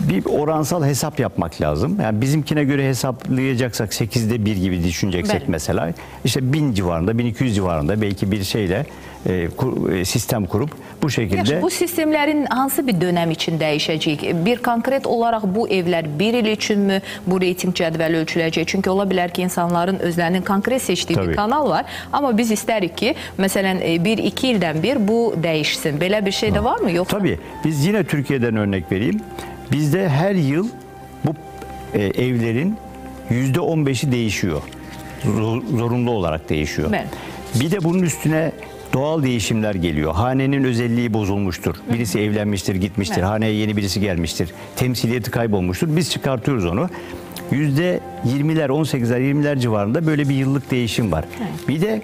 bir oransal hesap yapmak lazım. Yani bizimkine göre hesaplayacaksak 8'de 1 gibi düşüneceksek Evet. mesela işte 1000 civarında, 1200 civarında belki bir şeyle e, kur- e, sistem kurup bu şekilde Yaxşı, bu sistemlərin hansı bir dönəm üçün dəyişəcək? Bir konkret olaraq bu evlər bir il üçünmü bu reyting cədvəli ölçüləcək? Çünki ola bilər ki, insanların özlərinin konkret seçdiyi bir Tabii. kanal var, amma biz istərik ki, məsələn, 1-2 ildən bir bu dəyişsin. Belə bir şey də varmı, yoxsa? Tabii. Biz yine Türkiye'den örnek vereyim. Bizde her yıl bu e, evlerin yüzde on beşi değişiyor. Zor- Zorunlu olarak değişiyor. Evet. Bir de bunun üstüne doğal değişimler geliyor. Hanenin özelliği bozulmuştur. Birisi evlenmiştir, gitmiştir. Evet. Haneye yeni birisi gelmiştir. Temsiliyeti kaybolmuştur. Biz çıkartıyoruz onu. Yüzde 20'ler, 18'ler, 20'ler civarında böyle bir yıllık değişim var. Bir de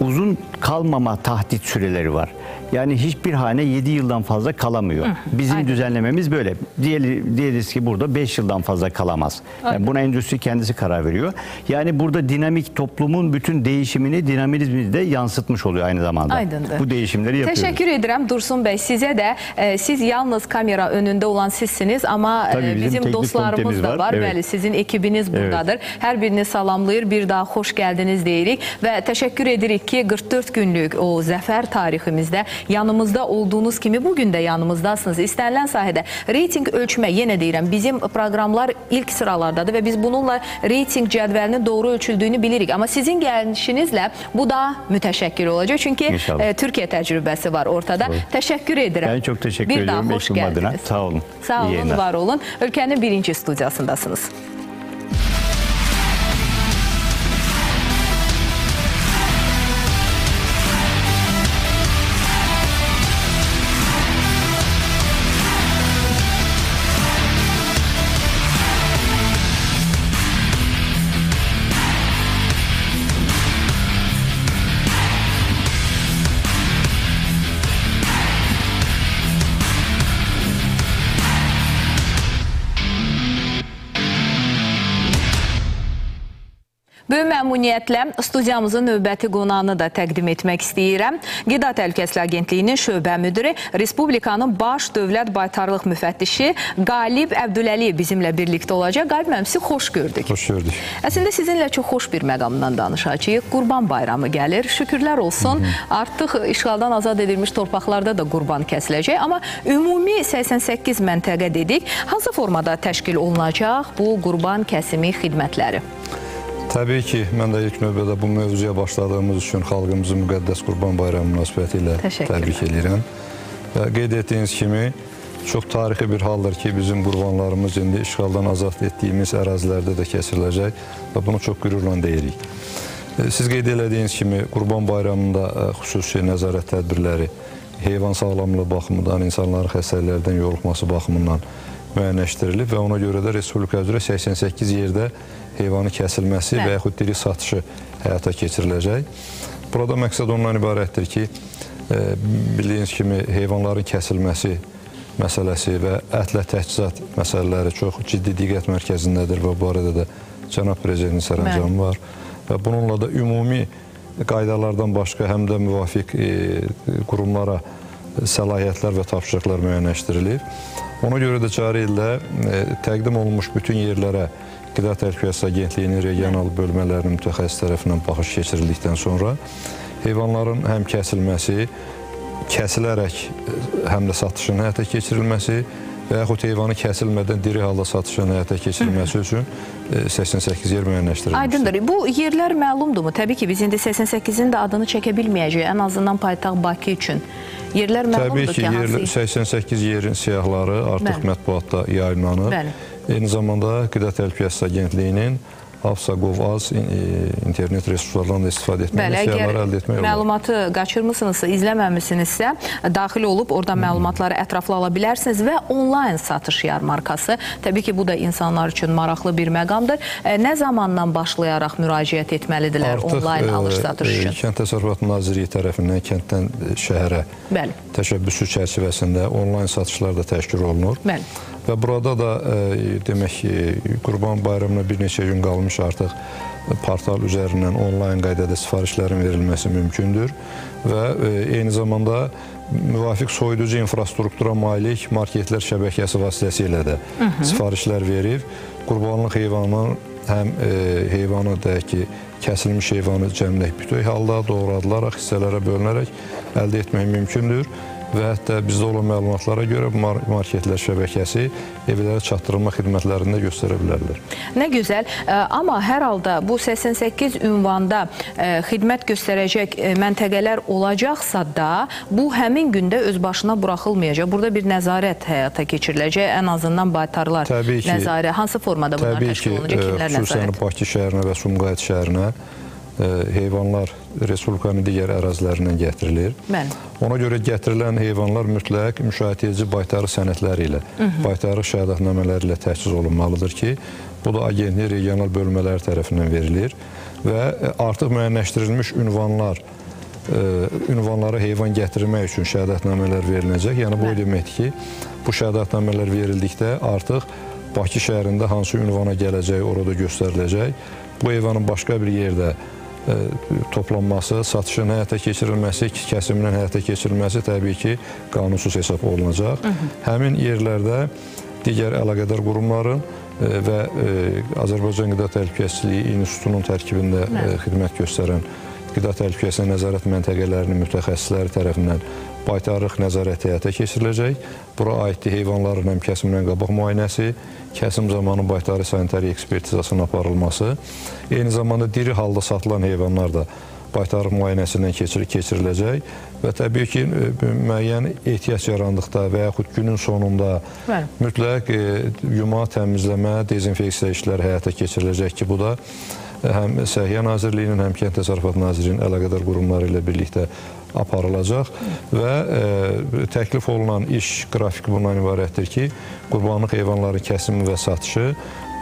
uzun kalmama tahdit süreleri var. Yani hiçbir hane 7 yıldan fazla kalamıyor. Bizim aynen. düzenlememiz böyle. Diğeri, diğeriz ki burada 5 yıldan fazla kalamaz. Yani buna endüstri kendisi karar veriyor. Yani burada dinamik toplumun bütün değişimini, dinamizmini de yansıtmış oluyor aynı zamanda. Aydındır. Bu değişimleri yapıyoruz. Teşekkür edirəm Dursun bəy sizə də. E, Siz yalnız kamera önündə olan sizsiniz, amma e, Tabii bizim bizim dostlarımız da var, var. evet. Bəli, sizin ekibiniz buradadır. Hər birini salamlayır, bir daha xoş gəldiniz deyirik və təşəkkür edirik ki, 44 günlük o zəfər tariximizdə yanımızda olduğunuz kimi bugün də yanımızdasınız. İstənilən sahədə reyting ölçmə, yenə deyirəm, bizim proqramlar ilk sıralardadır və biz bununla reyting cədvəlinin doğru ölçüldüyünü bilirik. Amma sizin gəlişinizlə bu da mütəşəkkir olacaq. Çünki e, Türkiyə təcrübəsi var ortada. Təşəkkür edirəm. Ben çok teşekkür bir daha ediyorum xoş ekibim adına. gəldiniz. Sağ olun. Sağ İyi olun, yayınlar. var olun. Ölkənin birinci studiyasındasınız. Məmnuniyyətlə studiyamızın növbəti qonağını da təqdim etmək istəyirəm. Qida Təhlükəsizliyi Agentliyinin şöbə müdiri, Respublikanın baş dövlət baytarlıq müfəttişi Qalib Əbdüləliyev bizimlə birlikdə olacaq. Qalib müəllim, sizi xoş gördük. Hoş gördük. Əslində sizinlə çox xoş bir məqamdan danışacağıq. Qurban bayramı gəlir. Şükürlər olsun. Artıq işğaldan azad edilmiş torpaqlarda da qurban kəsiləcək. Amma ümumi 88 məntəqə dedik. Hansı formada təşkil olunacaq bu qurban kəsimi xidmətləri? Təbii ki, mən də ilk növbədə bu mövzuya başladığımız üçün xalqımızın müqəddəs Qurban Bayramı münasibəti ilə təbrik edirəm. Və qeyd etdiyiniz kimi çox tarixi bir haldır ki, bizim qurbanlarımız indi işğaldan azad etdiyimiz ərazilərdə də kəsiləcək və bunu çox qürurla deyirik. E, Siz qeyd elədiyiniz kimi Qurban Bayramında e, xüsusi nəzarət tədbirləri heyvan sağlamlığı baxımından, insanların xəstəliklərdən yoluxması baxımından müəyyənləşdirilib və ona görə də Respublika üzrə 88 yerdə heyvanın kəsilməsi və yaxud diri satışı həyata keçiriləcək. Burada məqsəd ondan ibarətdir ki, e, bildiyiniz kimi heyvanların kəsilməsi məsələsi və ətlə təchizat məsələləri çox ciddi diqqət mərkəzindədir və bu barədə də cənab prezidentin sərəncamı var. Və bununla da ümumi qaydalardan başqa həm də müvafiq e, qurumlara səlahiyyətlər və tapşırıqlar müəyyənləşdirilib. Ona görə də cari ildə e, təqdim olunmuş bütün yerlərə Qida Təhlükəsizliyi Agentliyinin regional bölmələrinin mütəxəssis tərəfindən baxış keçirildikdən sonra heyvanların həm kəsilməsi, kəsilərək e, həm də satışın həyata keçirilməsi və yaxud heyvanı kəsilmədən diri halda satışın həyata keçirilməsi üçün e, 88 yer müəyyənləşdirilmişdir. Aydındır. Bu yerlər məlumdurmu? Təbii ki, biz indi 88-in də adını çəkə bilməyəcəyik. Ən azından paytaxt Bakı üçün. Yerlər Təbii məlumdur ki, ki, yerli, hansı 88 yerin siyahıları artıq Bəli. mətbuatda yayımlanır. Bəli. Eyni zamanda Qida Təhlükəsizliyi Agentliyinin Afsa.gov.az e, internet resurslarından da istifadə etməklə Bəli, əgər əldə etmək məlumatı qaçırmısınızsa, izləməmisinizsə, daxil olub orada məlumatları ətraflı ala bilərsiniz və onlayn satış yarmarkası. Təbii ki, bu da insanlar üçün maraqlı bir məqamdır. E, Nə zamandan başlayaraq müraciət etməlidirlər onlayn e, alış-satış üçün? Kənd Təsərrüfatı Nazirliyi tərəfindən kənddən şəhərə Bəli. təşəbbüsü çərçivəsində onlayn satışlar da təşkil olunur. Bəli. Və burada da e, demək ki, Qurban Bayramına bir neçə gün qalmış artıq portal üzərindən onlayn qaydada sifarişlərin verilməsi mümkündür və e, eyni zamanda müvafiq soyuducu infrastruktura malik marketlər şəbəkəsi vasitəsilə də sifarişlər verib qurbanlıq heyvanın həm e, heyvanı deyək ki, kəsilmiş heyvanı cəmlək bütöv halda doğradılaraq hissələrə bölünərək əldə etmək mümkündür və hətta bizdə olan məlumatlara görə marketlər şəbəkəsi evlərə çatdırılma xidmətlərində göstərə bilərlər. Nə gözəl. Ə, Amma hər halda bu 88 ünvanda ə, xidmət göstərəcək ə, məntəqələr olacaqsa da, bu həmin gündə öz başına buraxılmayacaq. Burada bir nəzarət həyata keçiriləcək. Ən azından baytarlar ki. nəzarət hansı formada bunlar təşkil olunacaq? e, Kimlər xüsusən nəzarət? Bakı şəhərinə və Sumqayıt şəhərinə e, heyvanlar Respublikanın digər ərazilərindən gətirilir. Bəli. Ona görə gətirilən heyvanlar mütləq müşahidə baytarı sənədləri ilə, baytarı şəhadətnamələri ilə təchiz olunmalıdır ki, bu da agentlik regional bölmələri tərəfindən verilir və artıq müəyyənləşdirilmiş ünvanlar e, ünvanlara heyvan gətirmək üçün şəhadətnamələr veriləcək. Yəni bu deməkdir ki, bu şəhadətnamələr verildikdə artıq Bakı şəhərində hansı ünvana gələcək, orada göstəriləcək. Bu heyvanın başqa bir yerdə toplanması, satışın həyata keçirilməsi, kəsiminin həyata keçirilməsi təbii ki, qanunsuz hesab olunacaq. Həmin yerlərdə digər əlaqədar qurumların e, və e, Azərbaycan Qida Təhlükəsizliyi İnstitutunun tərkibində e, xidmət göstərən qida təhlükəsizliyi nəzarət məntəqələrinin mütəxəssisləri tərəfindən baytarlıq nəzarəti həyata keçiriləcək. Bura aiddir heyvanların həm kəsimdən qabaq müayinəsi, kəsim zamanı baytarı sanitariya ekspertizasının aparılması, eyni zamanda diri halda satılan heyvanlar da baytarlıq müayinəsindən keçir keçiriləcək və təbii ki, e, müəyyən ehtiyac yarandıqda və yaxud günün sonunda Bəli. mütləq e, yuma, təmizləmə, dezinfeksiya işləri həyata keçiriləcək ki, bu da e, həm Səhiyyə Nazirliyinin, həm Kənd Təsərrüfatı Nazirliyinin əlaqədar qurumları ilə birlikdə aparılacaq və e, təklif olunan iş qrafiki bundan ibarətdir ki, qurbanlıq heyvanların kəsimi və satışı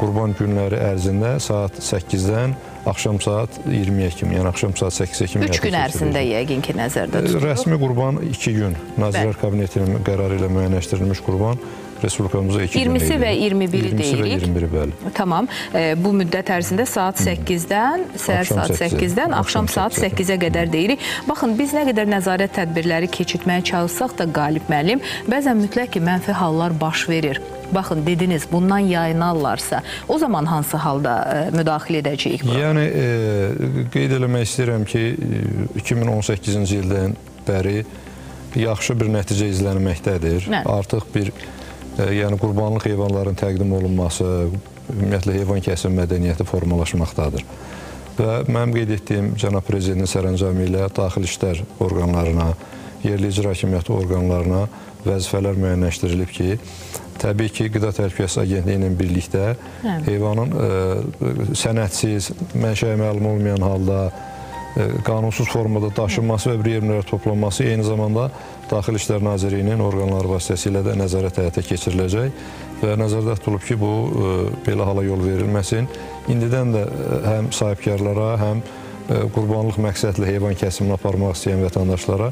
qurban günləri ərzində saat 8-dən axşam saat 20-yə kimi, yəni axşam saat 8-ə kimi 3 gün ərzində yəqin ki, nəzərdə E, tutulur. Rəsmi qurban 2 gün. Nazirlər. Kabinetinin qərarı ilə müəyyənləşdirilmiş qurban Respublikamızda 2 gün 20-si və 21-i 20-si və deyirik. 21-i bəli. Tamam. E, bu müddət ərzində saat 8-dən, səhər Axşam saat 8-ə, 8-dən, axşam saat 8-ə. 8-ə qədər deyirik. Baxın, biz nə qədər nəzarət tədbirləri keçirtməyə çalışsaq da Qalib müəllim, bəzən mütləq ki, mənfi hallar baş verir. Baxın, dediniz, bundan yayınarlarsa, o zaman hansı halda e, müdaxilə edəcəyik bura? Yəni e, qeyd eləmək istəyirəm ki, e, 2018-ci ildən bəri yaxşı bir nəticə izlənməkdədir. Nə? Artıq bir e, yəni qurbanlıq heyvanların təqdim olunması, ümumiyyətlə heyvan kəsim mədəniyyəti formalaşmaqdadır. Və mənim qeyd etdiyim cənab prezidentin sərəncamı ilə daxili işlər orqanlarına, yerli icra hakimiyyəti orqanlarına vəzifələr müəyyənləşdirilib ki, təbii ki, Qida Təhlükəsizliyi Agentliyi ilə birlikdə Hə. heyvanın e, sənədsiz, mənşəyə məlum olmayan halda e, qanunsuz formada daşınması və bir yerlərə toplanması, eyni zamanda Daxili İşlər Nazirliyinin orqanları vasitəsilə də nəzarət həyata keçiriləcək və nəzərdə tutulub ki, bu e, belə hala yol verilməsin. İndidən də e, həm sahibkarlara, həm e, qurbanlıq məqsədli heyvan kəsimini aparmaq istəyən vətəndaşlara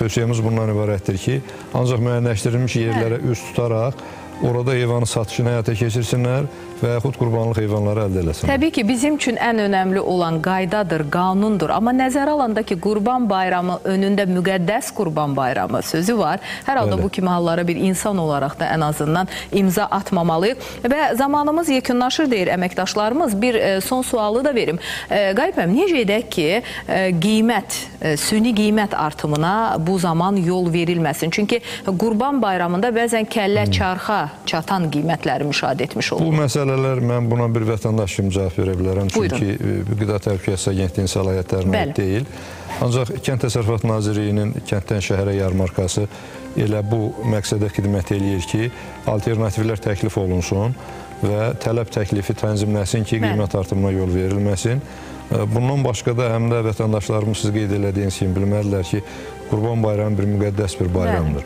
tövsiyəmiz bundan ibarətdir ki, ancaq müəyyənləşdirilmiş yerlərə üst tutaraq orada heyvanı satışını həyata keçirsinlər və yaxud qurbanlıq heyvanları əldə eləsinlər. Təbii ki, bizim üçün ən önəmli olan qaydadır, qanundur. Amma nəzərə alanda ki, Qurban Bayramı önündə müqəddəs Qurban Bayramı sözü var. Hər halda Bəli. bu kimi hallara bir insan olaraq da ən azından imza atmamalıyıq. Və zamanımız yekunlaşır deyir əməkdaşlarımız. Bir e, son sualı da verim. E, Qalibəm, necə edək ki, e, qiymət, e, süni qiymət artımına bu zaman yol verilməsin? Çünki Qurban Bayramında bəzən kəllə çarxa çatan qiymətləri müşahidə etmiş Bu olur. Məsələlər mən buna bir vətəndaş kimi cavab verə bilərəm. Buyurun. Çünki e, Qida Təhlükəsizliyi Agentliyinin səlahiyyətlərinə Bəli. aid deyil. Ancaq Kənd Təsərrüfat Nazirliyinin kənddən şəhərə yarmarkası elə bu məqsədə xidmət eləyir ki, alternativlər təklif olunsun və tələb təklifi tənzimləsin ki, Bəli. qiymət artımına yol verilməsin. E, Bundan başqa da həm də vətəndaşlarımız siz qeyd elədiyiniz kimi bilməlidirlər ki, Qurban Bayramı bir müqəddəs bir bayramdır.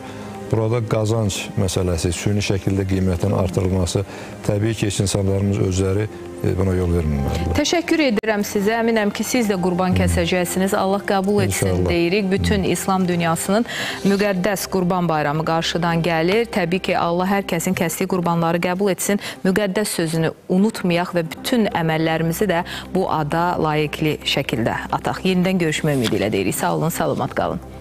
Burada qazanc məsələsi, süni şəkildə qiymətin artırılması təbii ki, heç insanlarımız özləri e, buna yol verməməlidirlər. Təşəkkür edirəm sizə. Əminəm ki, siz də qurban kəsəcəksiniz. Allah qəbul etsin İnşallah. deyirik. Bütün İslam dünyasının müqəddəs qurban bayramı qarşıdan gəlir. Təbii ki, Allah hər kəsin kəsdiyi qurbanları qəbul etsin. Müqəddəs sözünü unutmayaq və bütün əməllərimizi də bu ada layiqli şəkildə ataq. Yenidən görüşmək ümidi ilə deyirik. Sağ olun, salamat qalın.